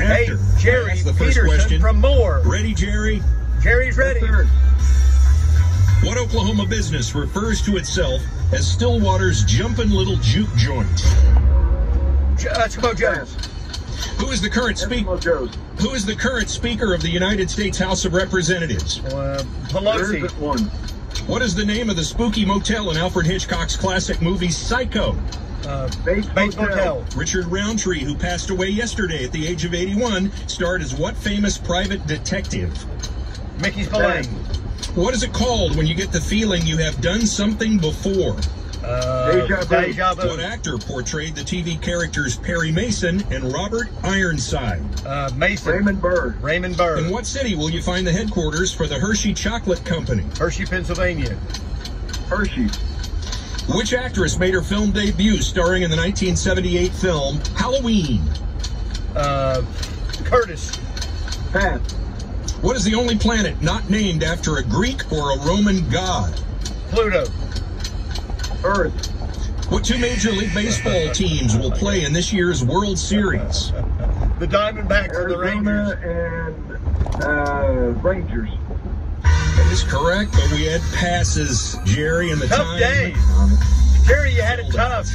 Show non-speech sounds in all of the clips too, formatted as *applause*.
Actor. Hey, Jerry the Peterson question. from Moore. Ready, Jerry? Jerry's ready. What Oklahoma business refers to itself as Stillwater's Jumpin' Little Juke Joint? J- uh, Eskimo Joe's. Who is the current speaker? Eskimo Joe's. Who is the current Speaker of the United States House of Representatives? Uh, Pelosi. isn't one. What is the name of the spooky motel in Alfred Hitchcock's classic movie Psycho? Uh, Bates, Bates Motel. Motel. Richard Roundtree, who passed away yesterday at the age of 81, starred as what famous private detective? Mickey Spillane. What is it called when you get the feeling you have done something before? Uh, Deja vu. Deja vu. What actor portrayed the TV characters Perry Mason and Robert Ironside? Uh, Mason. Raymond Burr. Raymond Burr. In what city will you find the headquarters for the Hershey Chocolate Company? Hershey, Pennsylvania. Hershey. Which actress made her film debut starring in the 1978 film Halloween? Uh, Curtis. Pat. What is the only planet not named after a Greek or a Roman god? Pluto. Earth. What two Major League Baseball teams will play in this year's World Series? *laughs* The Diamondbacks and the Rangers. And uh, Rangers. That is correct, but we had passes, Jerry, and the Tough time. day. Jerry, you had it tough.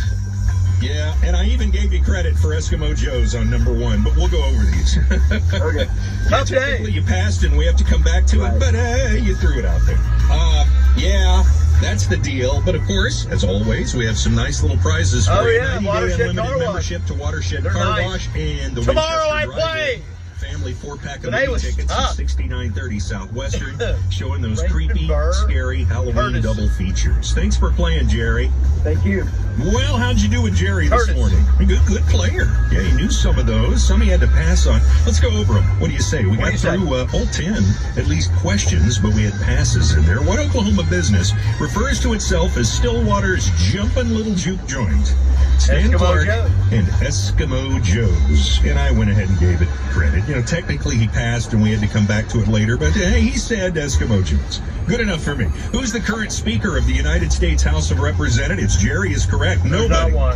Yeah, and I even gave you credit for Eskimo Joe's on number one, but we'll go over these. *laughs* Okay. Tough Technically, you passed, and we have to come back to it, but uh, you threw it out there. Uh, yeah, that's the deal. But of course, as always, we have some nice little prizes for Oh, you. yeah, 90 Watershed day unlimited Car Wash. membership to Watershed They're Car nice. Wash and the Tomorrow I Winchester Drive-In play. Family four pack of Today movie was tickets at 6930 Southwestern, *laughs* showing those creepy, Burr, scary Halloween Curtis. double features. Thanks for playing, Jerry. Thank you. Well, how'd you do with Jerry Curtis. this morning? Good, good player. Yeah, he knew some of those. Some he had to pass on. Let's go over them. What do you say? We got through uh, all ten, at least questions, but we had passes in there. What Oklahoma business refers to itself as Stillwater's Jumpin' Little Juke Joint? Stan Eskimo Clark Joe. and Eskimo Joe's. And I went ahead and gave it credit. You know, technically he passed and we had to come back to it later, but hey, he said Eskimo Joe's. Good enough for me. Who's the current Speaker of the United States House of Representatives? Jerry is correct. Nobody. one.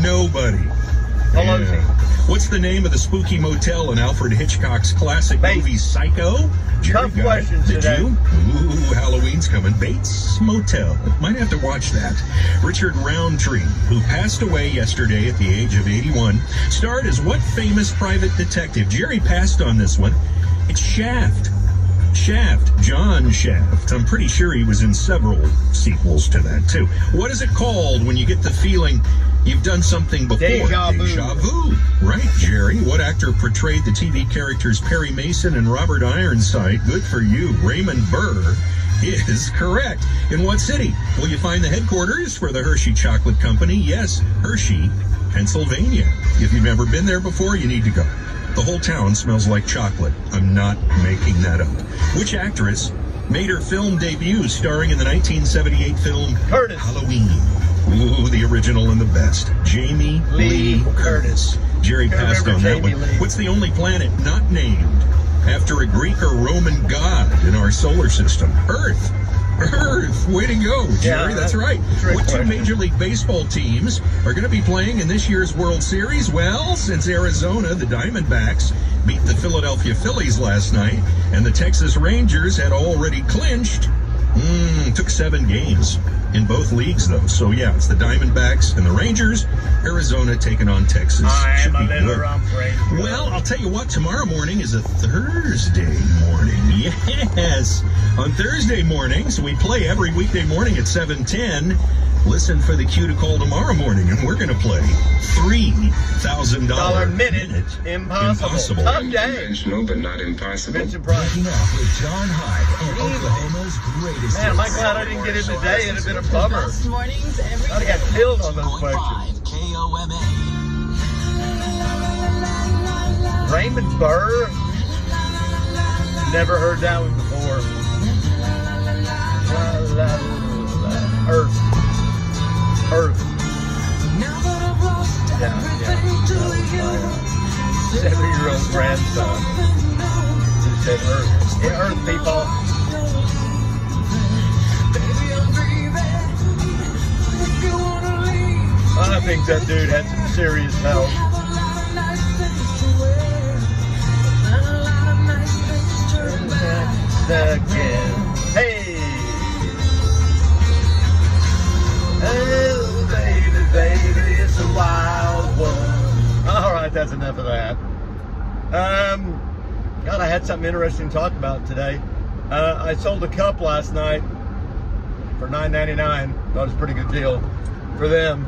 Nobody. Pelosi. Yeah. What's the name of the spooky motel in Alfred Hitchcock's classic Bates. movie Psycho? Jerry Tough questions Did today. you? Ooh, Halloween's coming. Bates Motel. Might have to watch that. Richard Roundtree, who passed away yesterday at the age of 81, starred as what famous private detective? Jerry passed on this one. It's Shaft. Shaft, John Shaft. I'm pretty sure he was in several sequels to that too. What is it called when you get the feeling you've done something before? Deja vu. vu. Right, Jerry. What actor portrayed the TV characters Perry Mason and Robert Ironside? Good for you. Raymond Burr is correct. In what city will you find the headquarters for the Hershey Chocolate Company? Yes, Hershey, Pennsylvania. If you've never been there before, you need to go. The whole town smells like chocolate. I'm not making that up. Which actress made her film debut starring in the 1978 film Curtis. Halloween? Ooh, the original and the best. Jamie Lee, Lee Curtis. Jerry passed on remember that one. Lee. What's the only planet not named after a Greek or Roman god in our solar system? Earth. Earth. Way to go, Jerry. Yeah, That's that- right. What two. Major League Baseball teams are going to be playing in this year's World Series? Well, since Arizona, the Diamondbacks, beat the Philadelphia Phillies last night, and the Texas Rangers had already clinched. Mm, took seven games in both leagues, though. So, yeah, it's the Diamondbacks and the Rangers. Arizona taking on Texas. I Should am a little good. Well, I'll tell you what, tomorrow morning is a Thursday morning. *laughs* Yes. On Thursday mornings, we play every weekday morning at 710. Listen for the cue to call tomorrow morning, and we're going to play $3,000 Dollar minute. Impossible. Impossible. Tough day. Unconventional, but not impossible. Vincent Price. Waking up with John Hyde and Oklahoma's greatest Man, am I hits. glad I didn't get in today? It'd have been a bummer. Best mornings every I'd got killed on those questions. KOMA. Raymond Burr. Never heard that one before. La, la, la. Earth earth. Now that I've lost yeah, everything yeah. to you, seven-year-old grandson who said earth. Yeah, earth people. I think that dude had some serious help. Again. That's enough of that. Um, God, I had something interesting to talk about today. Uh, I sold a cup last night for $9.99. Thought it was a pretty good deal for them.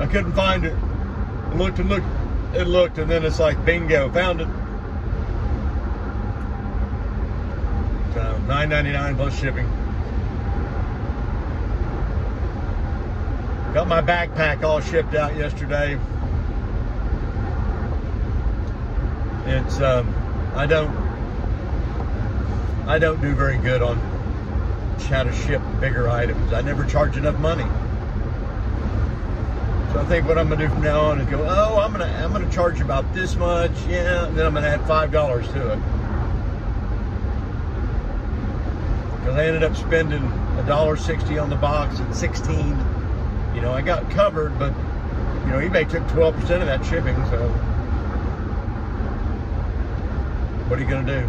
I couldn't find it. I looked and looked and looked, and then it's like bingo, found it. So $9.99 plus shipping. Got my backpack all shipped out yesterday. It's um, I don't I don't do very good on how to ship bigger items. I never charge enough money. So I think what I'm gonna do from now on is go, oh, I'm gonna I'm gonna charge about this much, yeah, and then I'm gonna add five dollars to it. Because I ended up spending a dollar sixty on the box and sixteen. You know, I got covered, but you know, eBay took twelve percent of that shipping, so what are you gonna do?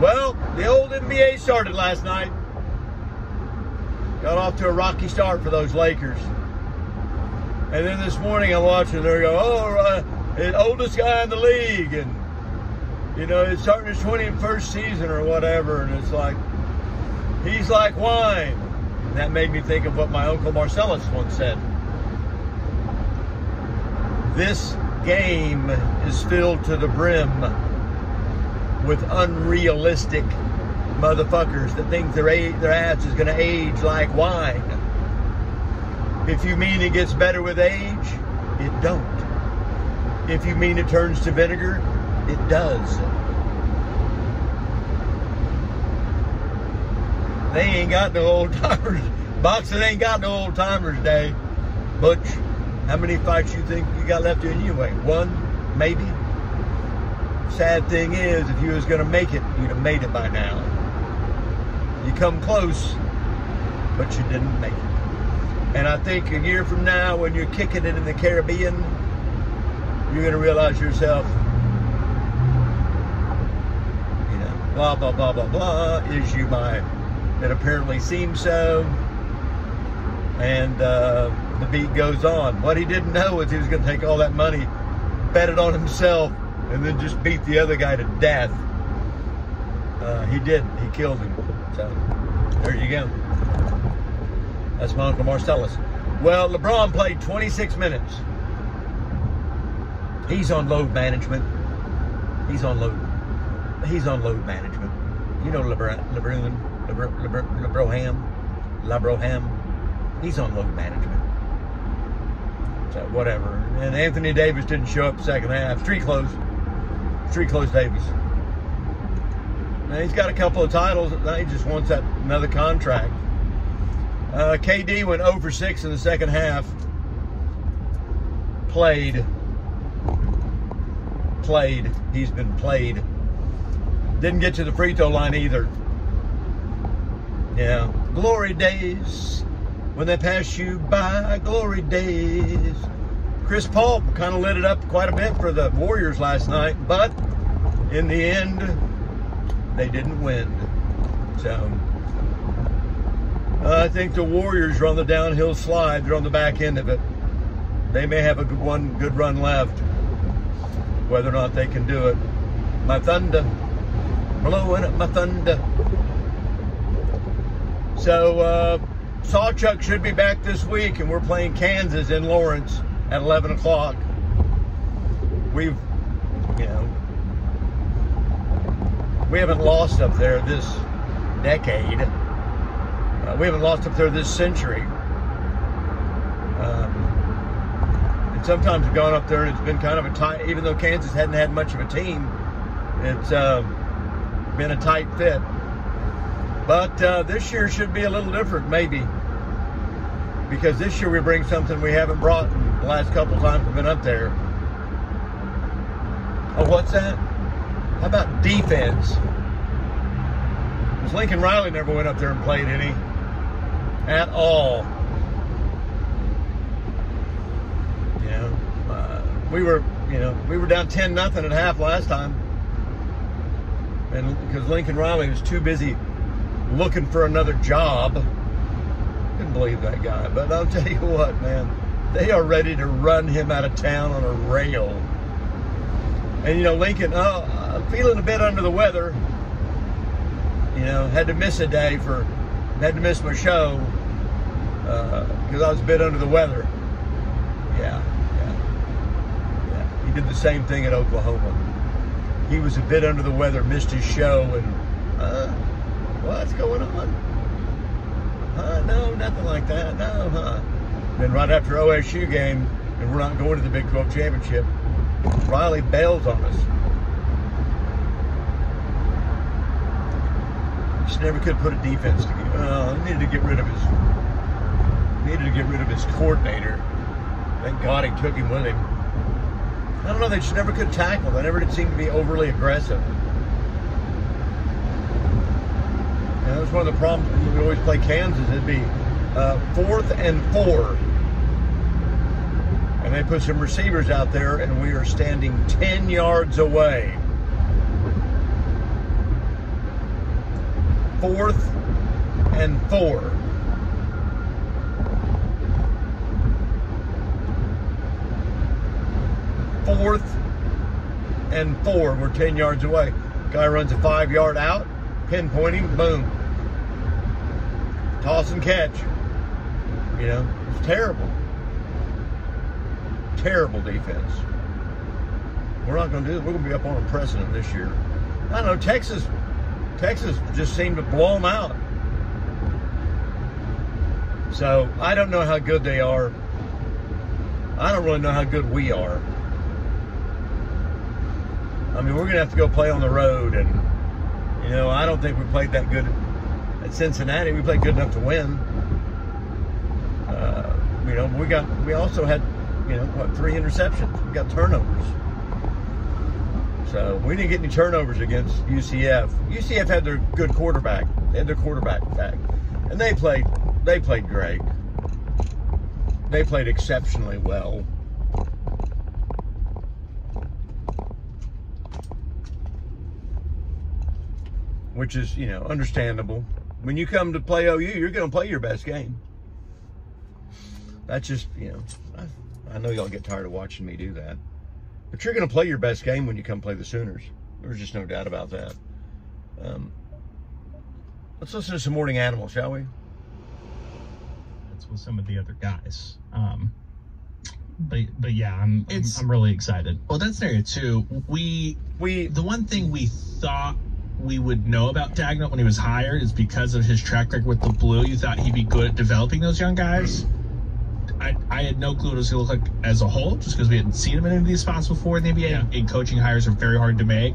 Well, the old NBA started last night. Got off to a rocky start for those Lakers. And then this morning I'm watching, they go, oh, uh, the oldest guy in the league. And, you know, it's starting his 21st season or whatever. And it's like, he's like wine. And that made me think of what my uncle Marcellus once said. This game is filled to the brim with unrealistic motherfuckers that think their, their ass is going to age like wine. If you mean it gets better with age, it don't. If you mean it turns to vinegar, it does. They ain't got no old timers. Boxing ain't got no old timers day. Butch, how many fights you think you got left in you anyway? One, maybe. Sad thing is, if you was gonna make it, you'd have made it by now. You come close, but you didn't make it. And I think a year from now, when you're kicking it in the Caribbean, you're gonna realize yourself, you know, blah blah blah blah blah. Is you my, It apparently seems so. And uh, the beat goes on. What he didn't know is he was going to take all that money, bet it on himself, and then just beat the other guy to death. Uh, he didn't. He killed him. So there you go. That's my Uncle Marcellus. Well, LeBron played 26 minutes. He's on load management. He's on load. He's on load management. You know LeBron, LeBron, LeBron, LeBron, LeBroham. He's on load management. So whatever. And Anthony Davis didn't show up second half. Street close. Street close Davis. Now he's got a couple of titles. Now he just wants that another contract. Uh, KD went over 6 in the second half. Played. Played. He's been played. Didn't get to the free throw line either. Yeah. Glory days when they pass you by. Glory days. Chris Paul kind of lit it up quite a bit for the Warriors last night, but in the end, they didn't win. So uh, I think the Warriors are on the downhill slide. They're on the back end of it. They may have a good one good run left. Whether or not they can do it. My thunder. Blowing up my thunder. So uh, Sawchuk should be back this week, and we're playing Kansas in Lawrence at 11 o'clock. We've, you know, we haven't lost up there this decade. Uh, we haven't lost up there this century. Um, and sometimes we've gone up there and it's been kind of a tight, even though Kansas hadn't had much of a team, it's uh, been a tight fit. But uh, this year should be a little different, maybe. Because this year we bring something we haven't brought in the last couple times we've been up there. Oh, what's that? How about defense? Because Lincoln Riley never went up there and played any at all. You know, uh, we were, you know, we were down ten nothing at half last time, and because Lincoln Riley was too busy looking for another job. Couldn't believe that guy. But I'll *laughs* tell you what, man, they are ready to run him out of town on a rail. And you know, Lincoln, oh, I'm feeling a bit under the weather. You know, had to miss a day for, had to miss my show because I was a bit under the weather. Yeah, yeah, yeah. He did the same thing in Oklahoma. He was a bit under the weather, missed his show, and uh, what's going on? Huh? No, nothing like that. No, huh? Then right after OSU game, and we're not going to the Big 12 championship, Riley bails on us. Just never could put a defense together. Uh, needed to get rid of his needed to get rid of his coordinator. Thank God he took him with him. I don't know. They just never could tackle. They never did seem to be overly aggressive. And that was one of the problems when we always play Kansas. It'd be uh, fourth and four. And they put some receivers out there, and we are standing 10 yards away. Fourth and four. Fourth and four. We're 10 yards away. Guy runs a five yard out, pinpointing, boom. Toss and catch. You know, it's terrible. Terrible defense. We're not going to do it. We're going to be up on a precedent this year. I don't know. Texas, Texas just seemed to blow them out. So I don't know how good they are. I don't really know how good we are. I mean, we're going to have to go play on the road, and you know, I don't think we played that good at Cincinnati. We played good enough to win. You know, we got we also had you know what three interceptions. We got turnovers. So we didn't get any turnovers against UCF. UCF had their good quarterback. They had their quarterback back, and they played. They played great. They played exceptionally well. Which is, you know, understandable. When you come to play OU, you're going to play your best game. That's just, you know, I, I know y'all get tired of watching me do that. But you're going to play your best game when you come play the Sooners. There's just no doubt about that. Um, let's listen to some Morning Animal, shall we? That's with some of the other guys. Um, but but yeah, I'm I'm, I'm really excited. Well, that's an area too. We We the one thing we thought we would know about Daigneault when he was hired is because of his track record with the Blue. You thought he'd be good at developing those young guys. I, I had no clue what it was going to look like as a whole, just because we hadn't seen him in any of these spots before in the NBA. Yeah. And coaching hires are very hard to make,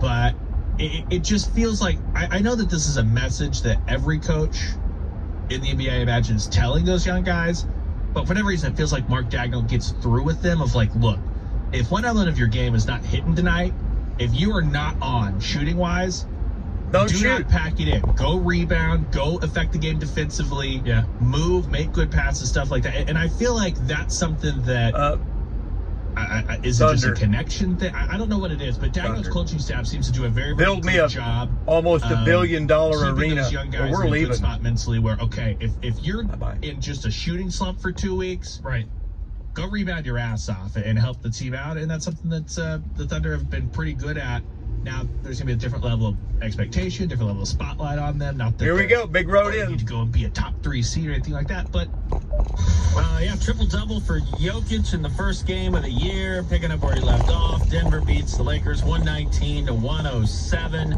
but it, it just feels like I, I know that this is a message that every coach in the NBA, I imagine, is telling those young guys. But for whatever reason, it feels like Mark Daigneault gets through with them of like, look, if one element of your game is not hitting tonight, if you are not on shooting wise, don't do shoot. not pack it in. Go rebound, go affect the game defensively, Yeah. move, make good passes, stuff like that. And I feel like that's something that Uh, I, I, is it just a connection thing? I, I don't know what it is, but Thunder. coaching staff seems to do a very, very Build me good a job. almost a um, billion dollar arena. young guys we're in a good spot mentally. Where okay, if if you're Bye-bye. in just a shooting slump for two weeks, Right. go rebound your ass off and help the team out. And that's something that uh, the Thunder have been pretty good at. Now there's gonna be a different level of expectation, different level of spotlight on them. Not that Here we go. Big road in. need to go and be a top three seed or anything like that. But Uh, yeah, triple double for Jokic in the first game of the year, picking up where he left off. Denver beats the Lakers 119 to 107.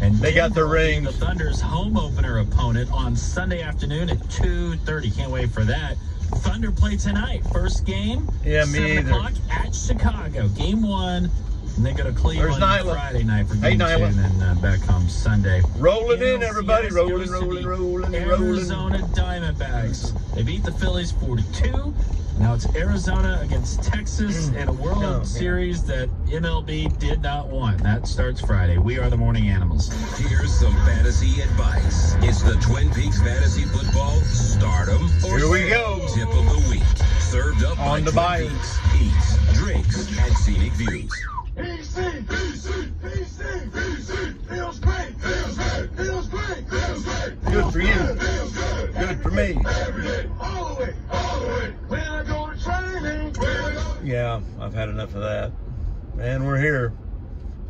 And They got the ring. The Thunder's home opener opponent on Sunday afternoon at 2:30. Can't wait for that. Thunder play tonight. First game. Yeah, me 7 either. o'clock at Chicago. Game one. And they go to Cleveland Nyla. Friday night for Hey, game two, and then uh, back home Sunday. Rolling in, everybody. Rolling, goes to rolling, the rolling, rolling. Arizona Diamondbacks. They beat the Phillies 42. Now it's Arizona against Texas in a World Oh, man. Series that MLB did not want. That starts Friday. We are the Morning Animals. Here's some fantasy advice. It's the Twin Peaks Fantasy Football Stardom or Here we go. Tip of the Week. Served up On by the Twin. Peaks. Eats, drinks, and scenic views. BC, BC, BC, BC, feels great, feels great, feels great, feels great. Good for you. Feels good. Good for me. All the way, all the way. When I go to training. Yeah, I've had enough of that. And we're here.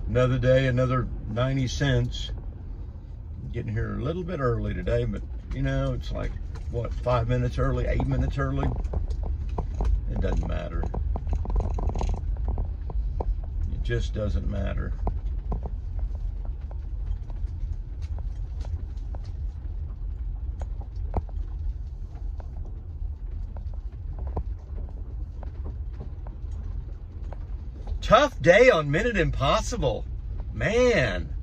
Another day, another 90 cents. Getting here a little bit early today, but you know, it's like, what, five minutes early, eight minutes early? It doesn't matter. Just doesn't matter. Tough day on Minute Impossible. Man.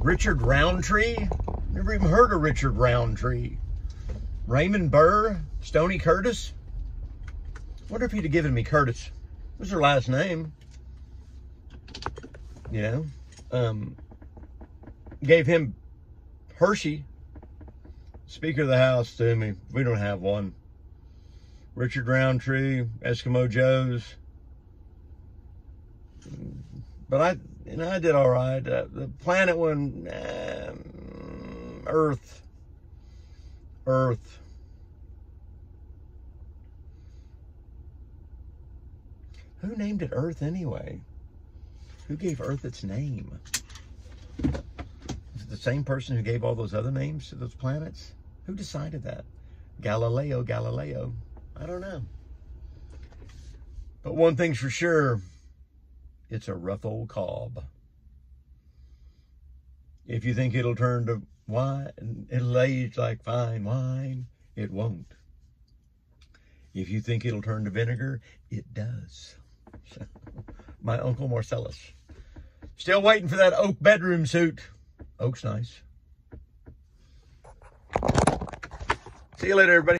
Richard Roundtree. Never even heard of Richard Roundtree. Raymond Burr. Stony Curtis. Wonder if he'd have given me Curtis. What's her last name? You know? Um, gave him Hershey. Speaker of the House to me. We don't have one. Richard Roundtree, Eskimo Joe's but I, you know, I did all right. Uh, the planet one, um, Earth, Earth. Who named it Earth anyway? Who gave Earth its name? Is it the same person who gave all those other names to those planets? Who decided that? Galileo Galileo. I don't know. But one thing's for sure it's a rough old cob. If you think it'll turn to wine, it'll age like fine wine, it won't. If you think it'll turn to vinegar, it does. *laughs* My Uncle Marcellus. Still waiting for that oak bedroom suit. Oak's nice. See you later, everybody.